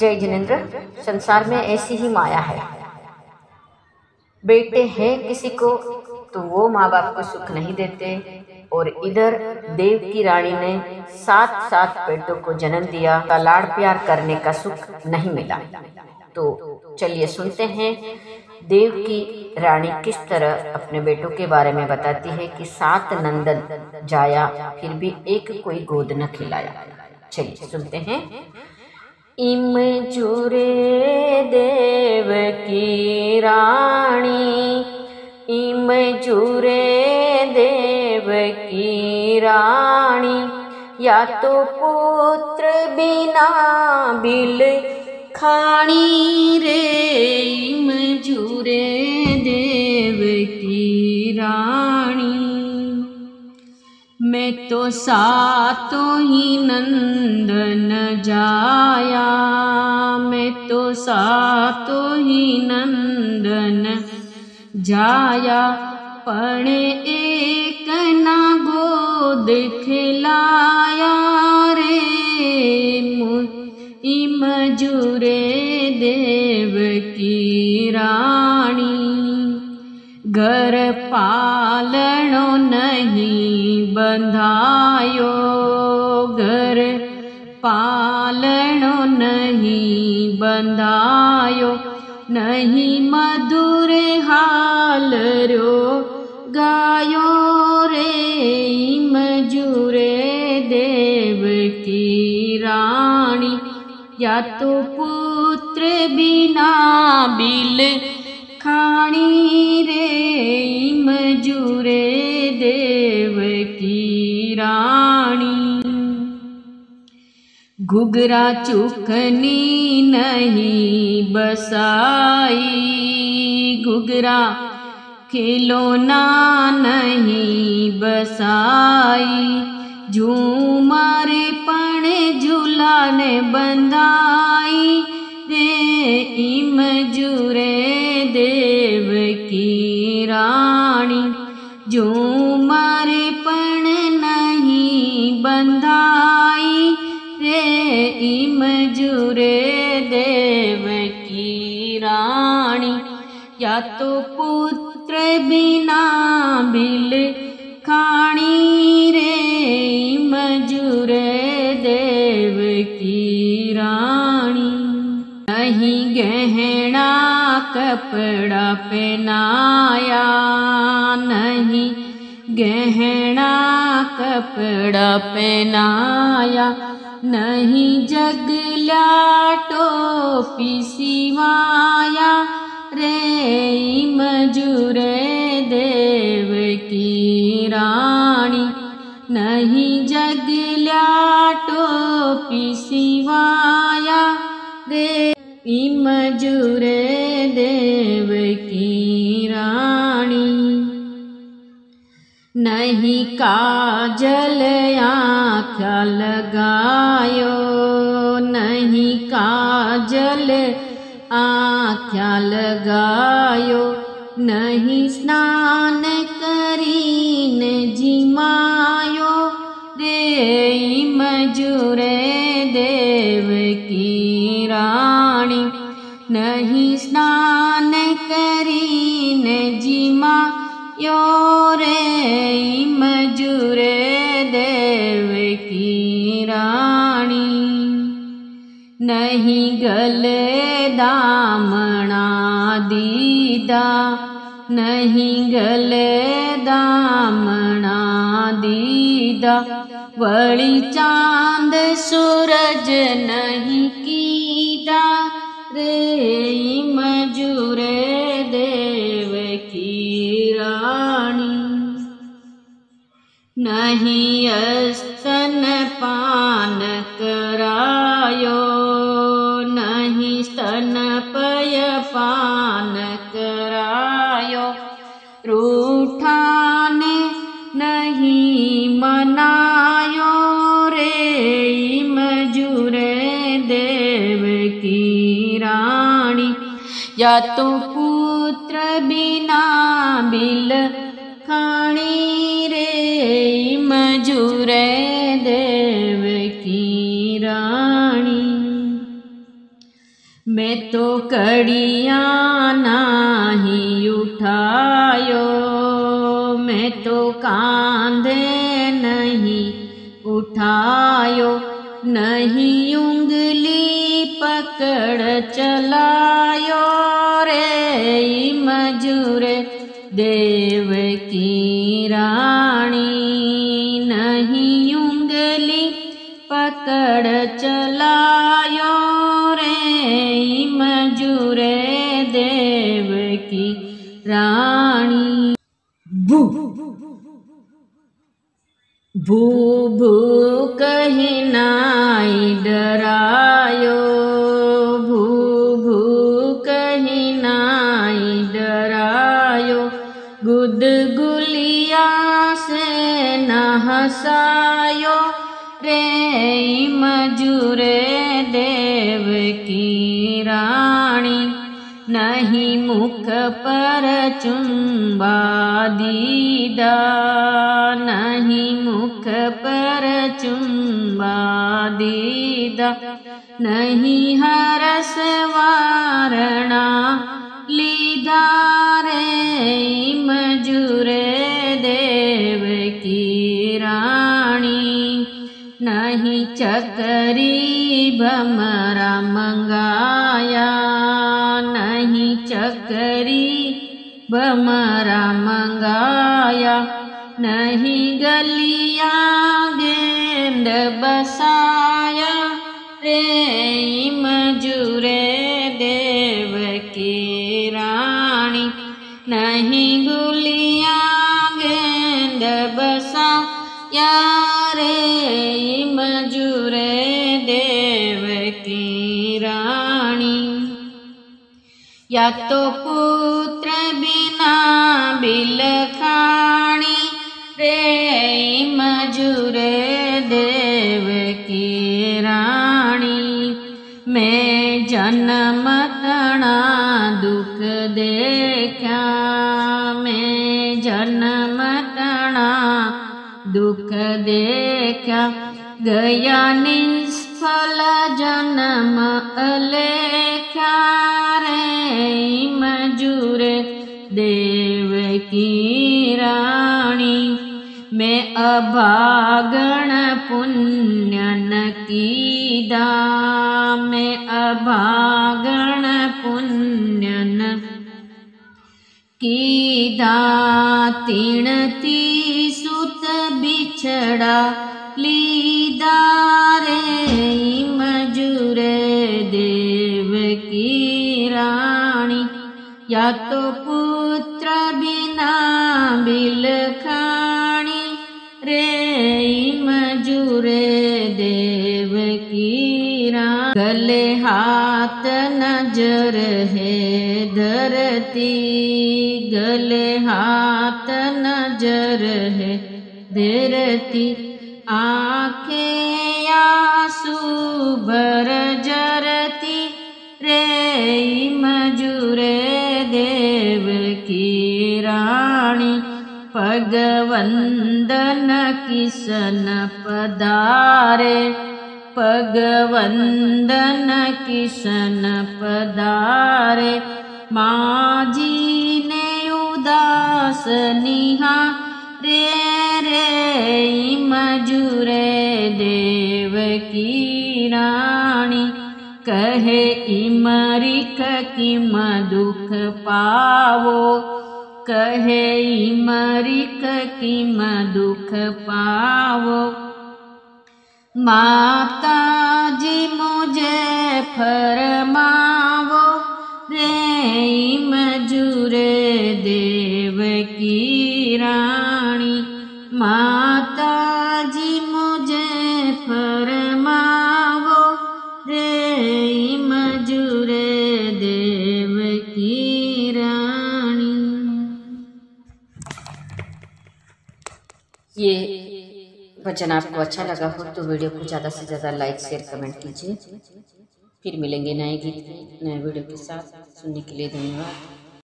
जय जिनेन्द्र, संसार में ऐसी ही माया है। बेटे हैं किसी को तो वो माँ बाप को सुख नहीं देते। और इधर देव की रानी ने सात सात बेटों को जन्म दिया का लाड़ प्यार करने का सुख नहीं मिला। तो चलिए सुनते हैं, देव की रानी किस तरह अपने बेटों के बारे में बताती है कि सात नंदन जाया, फिर भी एक कोई गोद न खिलाया। चलिए सुनते हैं। इम चूरे देव की रानी इम चूरे देव की रानी या तो पुत्र बिना बिल खानी रे। इम मजूरे देव की रानी मैं तो सातों ही नंदन जाया। मैं तो सातों ही नंदन जाया। पणे एक ना गोद खिलाया रे। मजूरे देव पालनो नहीं बंधायो घर पालनो नहीं बंधायो नहीं मधुर हाल रो गायो रे मजूरे देव की रानी। या तो पुत्र बिना बिल खानी रानी। घुघरा चुखनी नहीं बसाई। घुघरा खिलौना नहीं बसाई। झूमर पणे झूलाने बंधाई। रे इम जुरे देव की रानी। झूमर जुरे देव की रानी, या तो पुत्र बिना बिल खाणी रे। मजूरे देव की रानी, नहीं गहना कपड़ा पहनाया, नहीं गहना कपड़ा पहनाया, नहीं जगला टोपी सिवाया रे मजूरे देव की रानी नहीं जगल्या टोपी सिवाया रे रानी नहीं काजल आँखा लगायो नहीं काजल आख्या लगायो नहीं स्नान नहीं गले दामणा दीदा। नहीं गले दामणा दीदा। वળી चाँद सूरज नहीं कीदा। रे मजूरे देव की रानी। नहीं स्तन रूठाने नहीं मनायो रे मजूरे देव की रानी। या तो पुत्र बिना बिल खाणी रे मजूरे देव की रानी। मैं तो कड़िया नाही नहीं उंगली पकड़ चलायो रे मजूरे देव की रानी भू भू कहनाई डरायो। भू भू कहनाई डरायो। गुदगुलिया से न हसायो। रे मजूरे देव की रानी, नहीं मुख पर चुम्बा दीदा। चुम्बा दीदा, नहीं हरस वारणा, लीदा रे मजूरे देव की रानी, नहीं चकरी भमरा मंगाया, नहीं चकरी भमरा मंगाया, नहीं गलिया मजूरे देव की रानी, नहीं गुलिया गेंद बसा, यारे मजूरे देव की रानी। या तो पुत्र बिना बिलखाणी रे मैं जन्म तना दुख देखा मैं जन्म तना दुख देखा गया निष्फल जन्म अलेखा रे मजूर देव की मैं अभागण पुण्य न कीदा मैं अभागण पुण्य न कीदा तीणती सुत बिछड़ा लीदा रे मजूरे देव की रानी। या तो गले हाथ नज़र है, धरती गले हाथ नज़र है, धरती आँखें आँसू भर जरती, रे मजूरे देव की रानी पगवंदन किसन पदारे पगवंदन किसन पदारे माजी ने उदास निहा रे रे की रानी कहे इमरिक किम दुख पावो कहे इमरिक किम दुख पावो माता जी मुझे फरमावो, रे मजूरे देव की रानी। माता जी मुझे फरमावो, रे मजूरे देव की रानी। ये भजन आपको अच्छा लगा हो तो वीडियो को ज़्यादा से ज़्यादा लाइक, शेयर, कमेंट कीजिए। फिर मिलेंगे नए गीत, नए वीडियो के साथ। सुनने के लिए धन्यवाद।